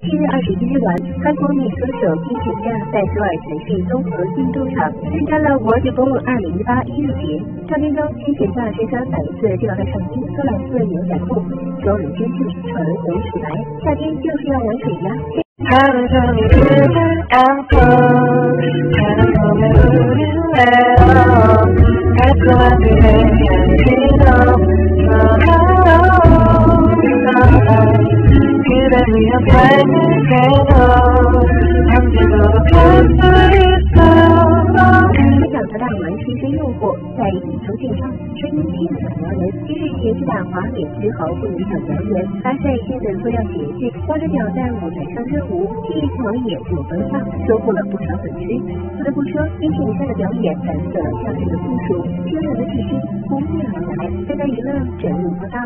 七月二十一日晚，韩国女歌手金贤佳在首尔城市综合运动场参加了 World Bowl 二零一八音乐节。照片中，金贤佳身穿白色吊带上衣和蓝色牛仔裤，双人肩系纯红洗白，夏天就是要玩水呀。你的脚和大玩深深诱惑在影中见状声音极的感人今日鞋子打滑也丝毫不影响表演搭上现在脱掉鞋子光着脚在舞台上热舞气质狂野又奔放收获了不少粉丝不得不说一起比赛的表演感色了教练的付出惊人的气息扑面而来大家娱乐整理不到